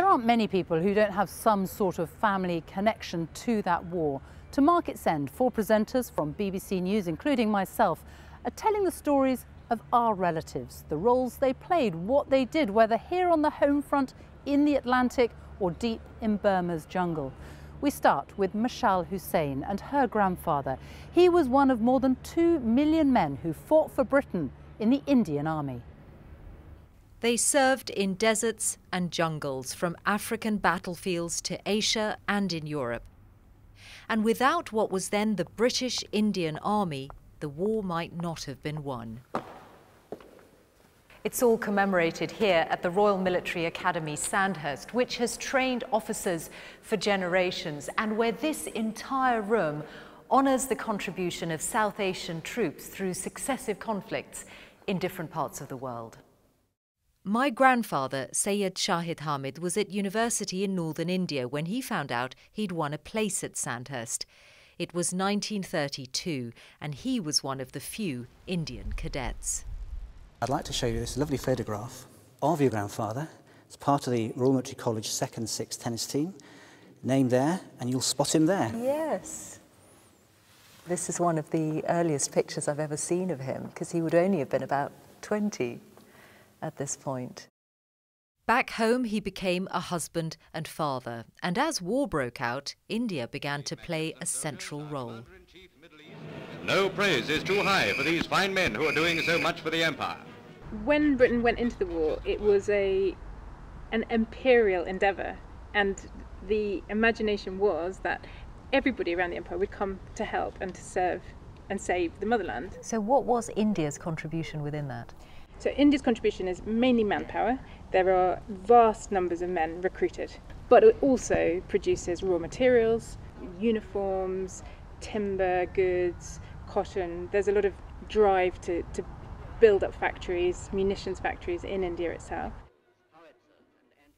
There aren't many people who don't have some sort of family connection to that war. To mark its end, four presenters from BBC News, including myself, are telling the stories of our relatives, the roles they played, what they did, whether here on the home front, in the Atlantic, or deep in Burma's jungle. We start with Mishal Husain and her grandfather. He was one of more than two million men who fought for Britain in the Indian Army. They served in deserts and jungles, from African battlefields to Asia and in Europe. And without what was then the British Indian Army, the war might not have been won. It's all commemorated here at the Royal Military Academy Sandhurst, which has trained officers for generations, and where this entire room honours the contribution of South Asian troops through successive conflicts in different parts of the world. My grandfather, Sayyid Shahid Hamid, was at university in northern India when he found out he'd won a place at Sandhurst. It was 1932, and he was one of the few Indian cadets. I'd like to show you this lovely photograph of your grandfather. It's part of the Royal Military College 2nd 6th tennis team. Name there, and you'll spot him there. Yes. This is one of the earliest pictures I've ever seen of him, because he would only have been about 20 at this point. Back home, he became a husband and father, and as war broke out, India began to play a central role. No praise is too high for these fine men who are doing so much for the empire when Britain went into the war, it was a an imperial endeavour, and the imagination was that everybody around the empire would come to help and to serve and save the motherland. So, what was India's contribution within that? So, India's contribution is mainly manpower. There are vast numbers of men recruited, but it also produces raw materials, uniforms, timber, goods, cotton. There's a lot of drive to, to build up factories, munitions factories in India itself.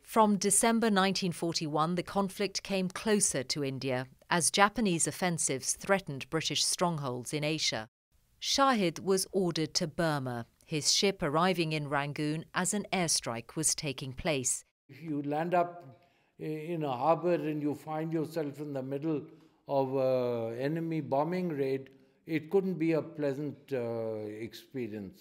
From December 1941, the conflict came closer to India as Japanese offensives threatened British strongholds in Asia. Shahid was ordered to Burma, his ship arriving in Rangoon as an airstrike was taking place. If you land up in a harbor and you find yourself in the middle of an enemy bombing raid, it couldn't be a pleasant uh, experience.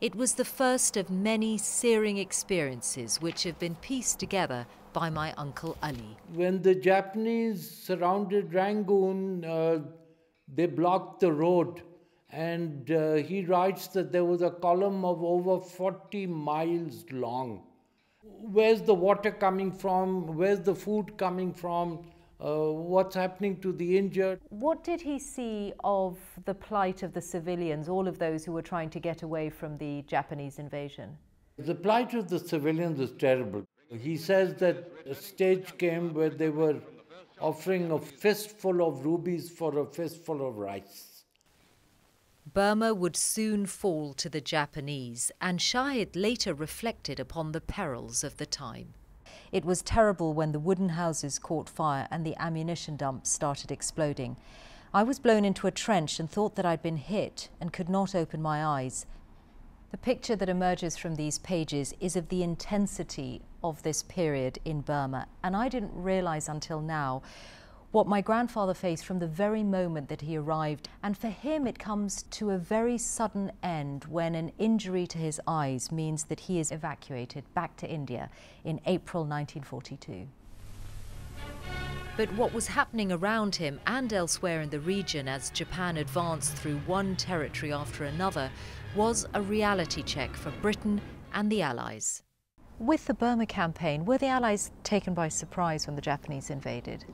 It was the first of many searing experiences which have been pieced together by my uncle Ali. When the Japanese surrounded Rangoon, uh, they blocked the road. And uh, he writes that there was a column of over 40 miles long. Where's the water coming from? Where's the food coming from? uh, what's happening to the injured. What did he see of the plight of the civilians, all of those who were trying to get away from the Japanese invasion? The plight of the civilians is terrible. He says that a stage came where they were offering a fistful of rubies for a fistful of rice. Burma would soon fall to the Japanese, and Shahid later reflected upon the perils of the time. It was terrible when the wooden houses caught fire and the ammunition dumps started exploding. I was blown into a trench and thought that I'd been hit and could not open my eyes. The picture that emerges from these pages is of the intensity of this period in Burma, and I didn't realize until now what my grandfather faced from the very moment that he arrived. And for him, it comes to a very sudden end when an injury to his eyes means that he is evacuated back to India in April 1942. But what was happening around him and elsewhere in the region as Japan advanced through one territory after another was a reality check for Britain and the Allies. With the Burma campaign, were the Allies taken by surprise when the Japanese invaded?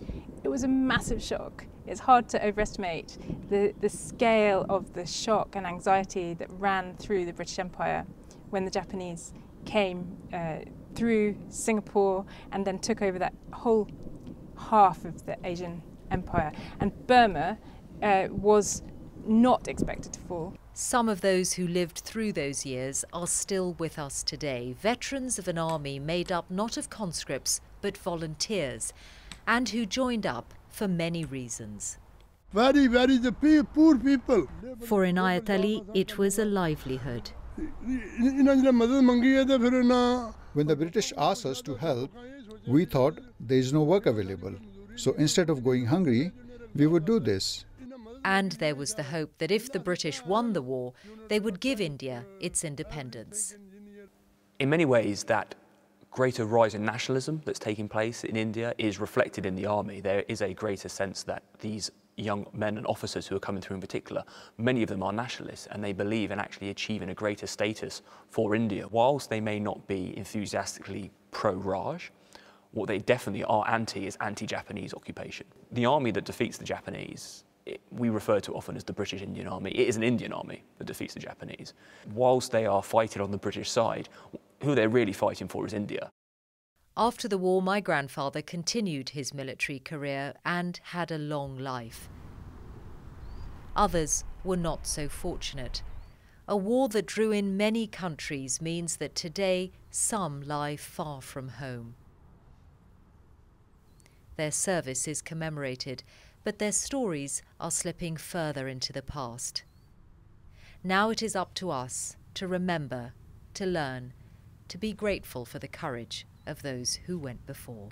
It was a massive shock. It's hard to overestimate the, the scale of the shock and anxiety that ran through the British Empire when the Japanese came uh, through Singapore and then took over that whole half of the Asian empire. And Burma uh, was not expected to fall. Some of those who lived through those years are still with us today, veterans of an army made up not of conscripts but volunteers, and who joined up for many reasons. Very, very the poor people. For Inayat Ali, it was a livelihood. When the British asked us to help, we thought there is no work available. So instead of going hungry, we would do this. And there was the hope that if the British won the war, they would give India its independence. In many ways, that greater rise in nationalism that's taking place in India is reflected in the army. There is a greater sense that these young men and officers who are coming through in particular, many of them are nationalists and they believe in actually achieving a greater status for India. Whilst they may not be enthusiastically pro-Raj, what they definitely are anti is anti-Japanese occupation. The army that defeats the Japanese it, we refer to often as the British Indian Army. It is an Indian army that defeats the Japanese. Whilst they are fighting on the British side, who they're really fighting for is India. After the war, my grandfather continued his military career and had a long life. Others were not so fortunate. A war that drew in many countries means that today some lie far from home. Their service is commemorated, but their stories are slipping further into the past. Now it is up to us to remember, to learn, to be grateful for the courage of those who went before.